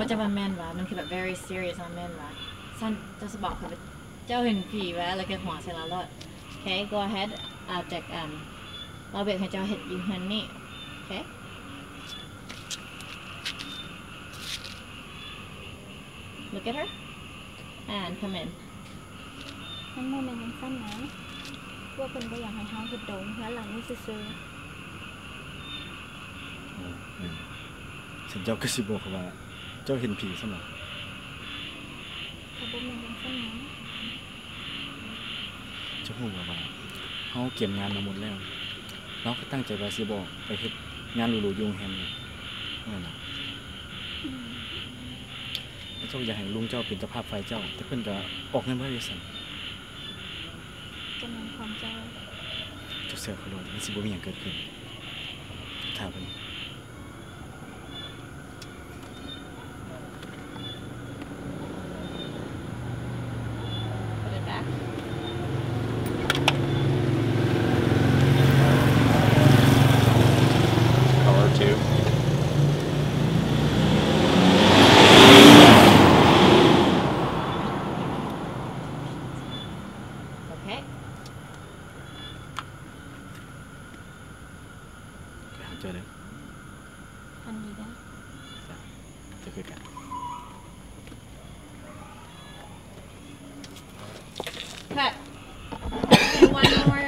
มันจะมาแม่นวะมันคือแบบ very serious on แม่นวะฉันจะสบอกคือเจ้าเห็นผีวะแล้วก็หัวเสร็จแล้วรอด Okay go ahead อาจาก um เราเบรกให้เจ้าเห็ดอยู่หันนี่ Okay Look at her and come in มันบ่แม่นจังซั่นนะคือว่าเพิ่นบ่อยากให้เฮาเฮ็ดดอกอยู่ข้างหลังนี้ซื่อโอ้แม่นฉันเจ้าก็สิบอกเขาว่า เจ้าเห็นผีซั่นบ่ๆก็บ่แม่นจังซั่นนะเจ้าฮู้บ่ว่าเฮาเก็บงานมาหมดแล้วเราก็ตั้งใจว่าสิบอกไปเฮ็ดงานหรูๆอยู่โรงแรมนี่นั่นน่ะแล้วเจ้าอยากให้ลุงเจ้าเป็นเจ้าภาพไฟเจ้า แต่เพิ่นก็ออกเงินบ่ได้ซั่นก็แม่นความเจ้าเจ้าเสือเขาโดนมันสิบ่มีหยังเกิดขึ้นถามเพิ่น Cere. Cut. one more.